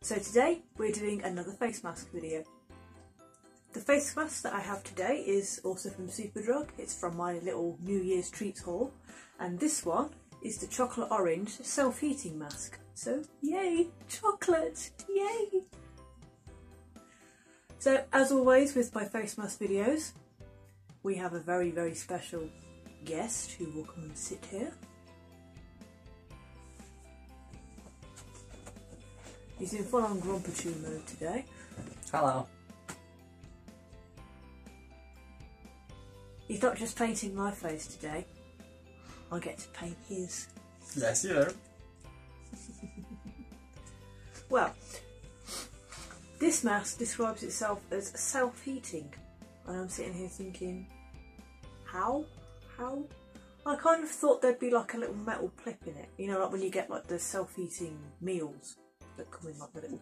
So today we're doing another face mask video. The face mask that I have today is also from Superdrug. It's from my little New Year's treats haul. And this one is the chocolate orange self-heating mask. So yay, chocolate, yay! So as always with my face mask videos, we have a very, very special guest who will come and sit here. He's in full on Grumpachoo mode today. Hello. He's not just painting my face today, I get to paint his. Yes, you know. Well, this mask describes itself as self heating, and I'm sitting here thinking, how? How? I kind of thought there'd be like a little metal clip in it, you know, like when you get like the self heating meals that come in like the little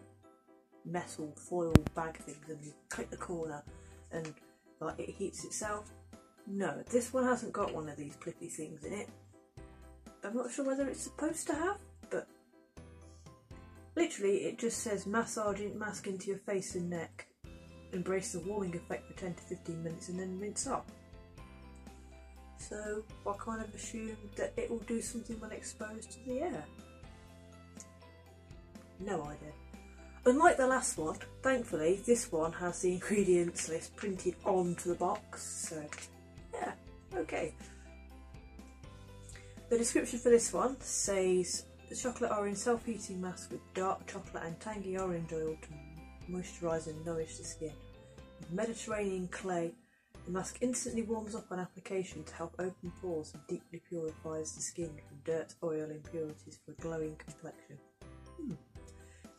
metal foil bag things, and you click the corner and like it heats itself. No, this one hasn't got one of these clippy things in it. I'm not sure whether it's supposed to have, but literally it just says massage mask into your face and neck, embrace the warming effect for 10 to 15 minutes, and then rinse off. So I kind of assumed that it will do something when exposed to the air. No idea. Unlike the last one, thankfully, this one has the ingredients list printed onto the box, so yeah, okay. The description for this one says the chocolate orange self heating mask with dark chocolate and tangy orange oil to moisturise and nourish the skin. With Mediterranean clay, the mask instantly warms up on application to help open pores and deeply purifies the skin from dirt, oil, impurities for a glowing complexion.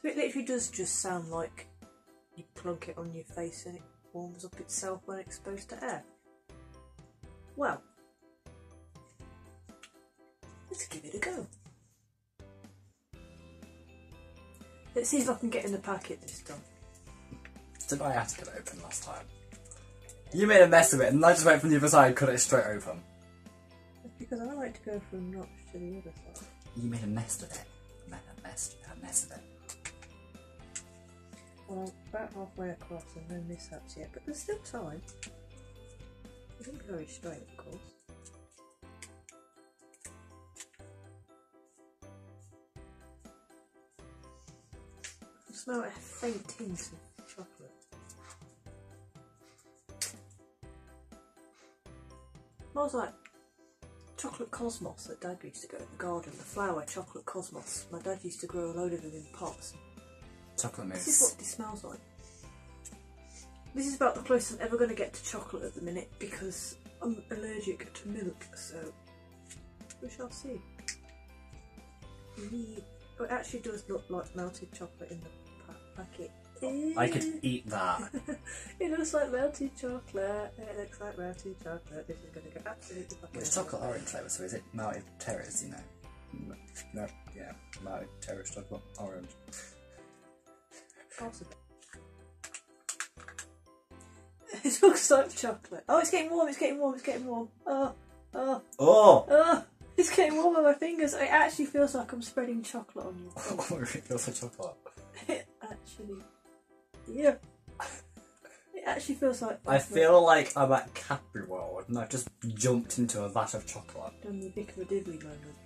So it literally does just sound like you plunk it on your face and it warms up itself when exposed to air. Well, let's give it a go. Let's see if I can get in the packet this time. Did I have to get it open last time? You made a mess of it, and I just went from the other side and cut it straight open. That's because I like to go from notch to the other side. You made a mess of it. Made a mess, a mess of it. Well, about halfway across and no mishaps yet, but there's still time. Isn't very straight, of course. I smell a faint hint of chocolate. Smells like chocolate cosmos that Dad used to go in the garden. The flower chocolate cosmos. My dad used to grow a load of them in pots. Chocolate This is what this smells like. This is about the closest I'm ever going to get to chocolate at the minute because I'm allergic to milk, so we shall see. Oh, it actually does look like melted chocolate in the pa- packet. I could eat that. it looks like melted chocolate. It looks like melted chocolate. This is going to go absolutely fucking. It's chocolate orange flavour, so is it melted Terry's, you know? No, no, yeah, melted Terry's chocolate orange. Possible. It looks like chocolate. Oh, it's getting warm. It's getting warm. It's getting warm. Oh, oh. Oh! Oh, it's getting warm on my fingers. It actually feels like I'm spreading chocolate on your face. Oh, it feels like chocolate. it actually, yeah. It actually feels like. I feel like I'm at Cadbury World and I've just jumped into a vat of chocolate. Done the Vicar of a Dibley moment.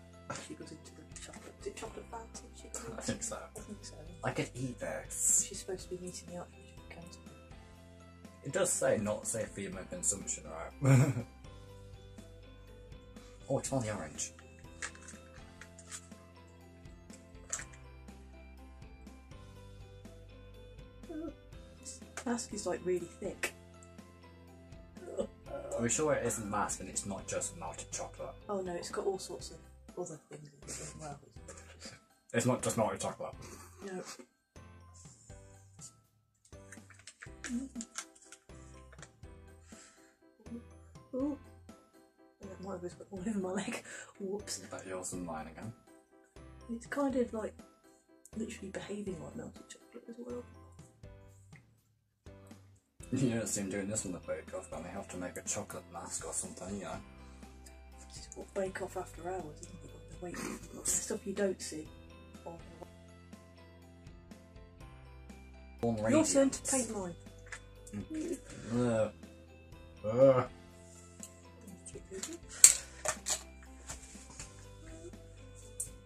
She goes into the chocolate. Is it chocolate fountain? I think so. I think so. I could eat this. She's supposed to be meeting the of Canterbury. It does say not safe for human consumption, right? oh, it's on the orange. This mask is like really thick. Are we sure it isn't mask and it's not just melted chocolate? Oh no, it's got all sorts of other things in it as well. It's not just melted chocolate. No. Ooh. That might have just got all over my leg. Whoops. But yours and mine again. It's kind of like literally behaving like melted chocolate as well. You don't see him doing this on the bake off, but they have to make a chocolate mask or something, you know. It's what bake off after hours, isn't it? Wait, the stuff you don't see. Your turn to paint mine.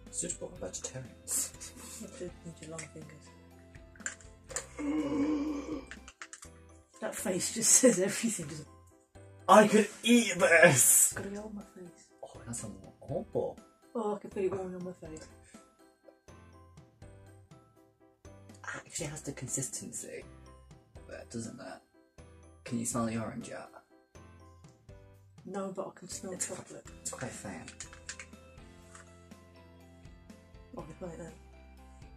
Suitable for vegetarians. Need your long fingers. That face just says everything. Just I could eat this! gotta go on my face. Oh, that's a oh. Oh, I could feel it going on my face. Actually has the consistency. But doesn't it? Can you smell the orange yet? No, but I can smell It's quite- chocolate. It's quite faint. Oh, I can smell it now.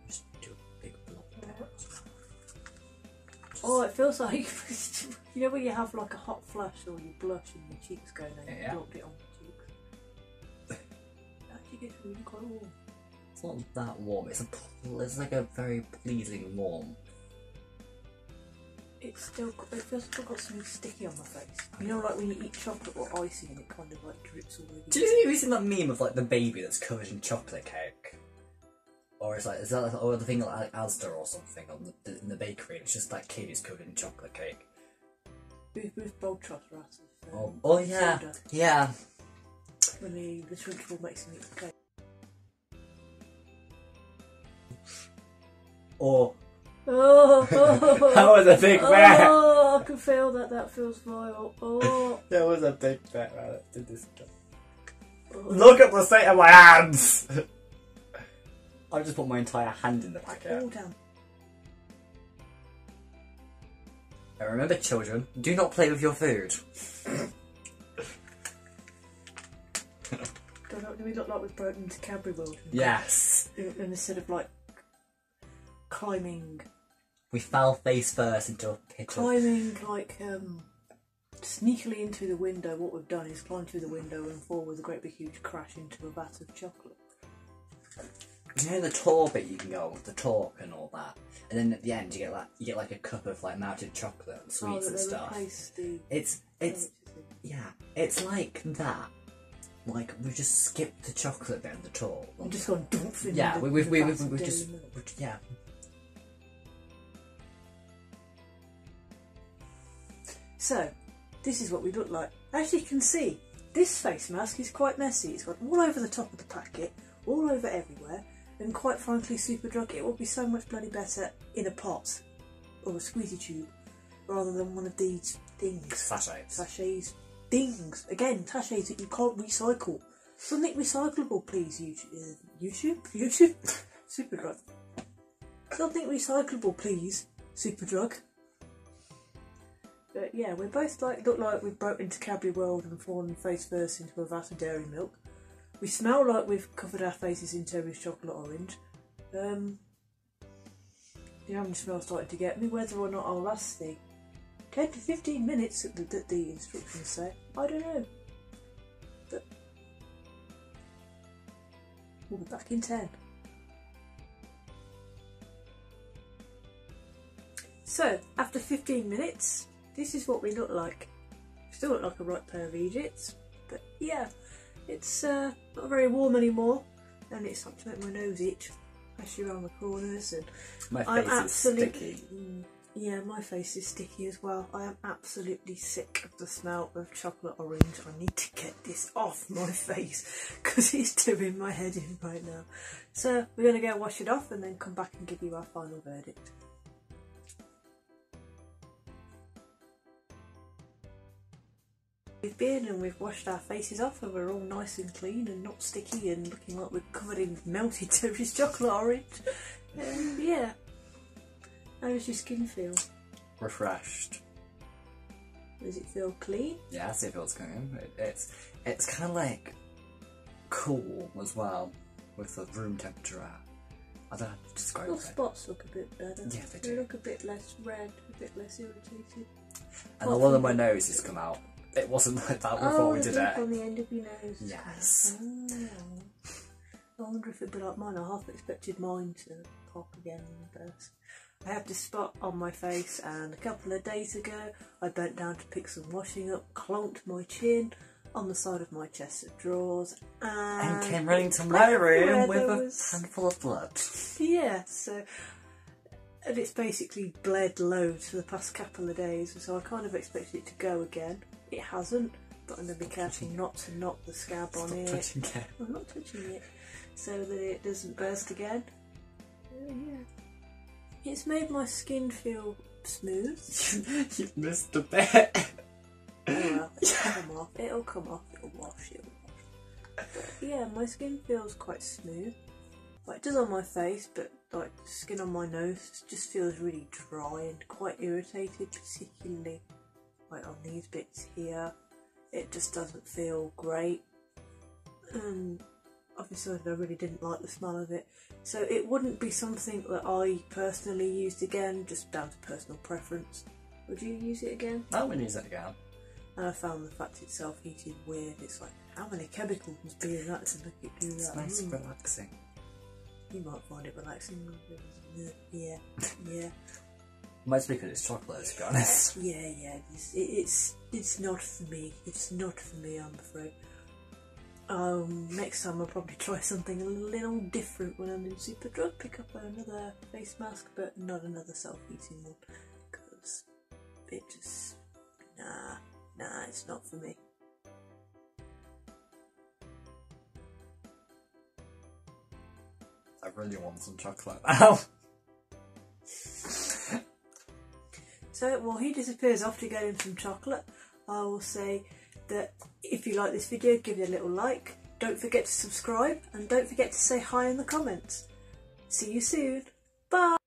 Just do a big blob there. Oh, it feels like you know when you have like a hot flush or you blush and your cheeks go down. Yeah. You dropped it on your cheeks. It actually gets really quite warm. It's not that warm. It's a. It's like a very pleasing warm. It's still. It feels like I've got something sticky on my face. You know, like when you eat chocolate or icing and it kind of like drips all over. Do you you seen that meme of like the baby that's covered in chocolate cake? Or is like is that like, or the thing like Asda or something on the, in the bakery? It's just that kid who's covered in chocolate cake. Bold Trotter out of. Oh, Um, oh yeah, soda yeah. When the the shrinkable makes eat cake. Or Oh, oh, that was a big oh, bet. oh, I can feel that. That feels vile. Oh, That was a big bet. Right, let's do this. oh. Look at the state of my hands. I just put my entire hand in the packet. down. And remember, children, do not play with your food. Don't do we look like we've broken into Cadbury World? Yes, instead of like climbing, we fell face first into a pit. Of... climbing like um, sneakily into the window, what we've done is climb through the window and fall with a great big huge crash into a vat of chocolate. You know the tour bit you can go with the talk and all that, and then at the end you get like you get like a cup of like melted chocolate and sweets oh, and they stuff. replaced the. It's it's yeah, it's like that. Like we just skipped the chocolate bit of the tour. I'm just gone dump in yeah, the, we we the we vat we of we dairy just milk. we, yeah. So, this is what we look like. As you can see, this face mask is quite messy. It's got all over the top of the packet, all over everywhere, and quite frankly, Superdrug, it would be so much bloody better in a pot or a squeezy tube rather than one of these things. Sachets. Sachets. Things. Again, sachets that you can't recycle. Something recyclable, please, YouTube. Uh, YouTube? YouTube? Superdrug. Something recyclable, please, Superdrug. But yeah, we both like look like we've broke into Cadbury World and fallen face first into a vat of dairy milk. We smell like we've covered our faces in Terry's chocolate orange. Um, the orange smell started to get me. Whether or not I'll last the 10 to 15 minutes that the, the instructions say, I don't know. But we'll be back in 10. So, after 15 minutes, this is what we look like. Still look like a right pair of Egypts, but yeah, it's uh, not very warm anymore, and it's starting to make my nose itch, especially around the corners. And My I'm face is absolutely, sticky. Mm, yeah, my face is sticky as well. I am absolutely sick of the smell of chocolate orange. I need to get this off my face because it's doing my head in right now. So we're gonna go wash it off and then come back and give you our final verdict. We've been and we've washed our faces off and we're all nice and clean and not sticky and looking like we're covered in melted Terry's chocolate orange. Um, yeah. How does your skin feel? Refreshed. Does it feel clean? Yeah, I see if it's going. It, it's it's kind of like cool as well with the room temperature at. I don't know how to describe Your it. spots look a bit better. Yeah, they do. They look a bit less red, a bit less irritated. And a lot of my nose has come out. It wasn't like that oh, before oh, we the did it. on the end of your nose. Yes. Oh. I wonder if it'd be like mine. I half expected mine to pop again and burst. I have this spot on my face, and a couple of days ago, I bent down to pick some washing up, clonked my chin on the side of my chest of drawers, and, And came running to my room with a was- handful of blood. Yeah, so and it's basically bled loads for the past couple of days, so I kind of expected it to go again. It hasn't, but I'm going to be careful not to knock the scab on Stop it. touching it. I'm not touching it, so that it doesn't burst again. Uh, yeah. It's made my skin feel smooth. You've missed a bit. Oh well, it'll come off. It'll come off. It'll wash. It'll wash. But yeah, my skin feels quite smooth. It does on my face, but like the skin on my nose just feels really dry and quite irritated, particularly like on these bits here. It just doesn't feel great. And obviously, I really didn't like the smell of it. So it wouldn't be something that I personally used again, just down to personal preference. Would you use it again? I wouldn't use it again. And I found the fact it's self-heating weird. It's like, how many chemicals be in that to make it do that? It's nice and Mm. relaxing. You might find it relaxing. Yeah, yeah, Mostly because it's chocolate, to be honest. yeah, yeah. It's, it's it's not for me. It's not for me. I'm afraid. Um, next time I'll probably try something a little different when I'm in Superdrug. Pick up another face mask, but not another self-heating one, because it just nah, nah. It's not for me. I really want some chocolate now. So while he disappears off to get him some chocolate, I will say that if you like this video, give it a little like. Don't forget to subscribe and don't forget to say hi in the comments. See you soon. Bye.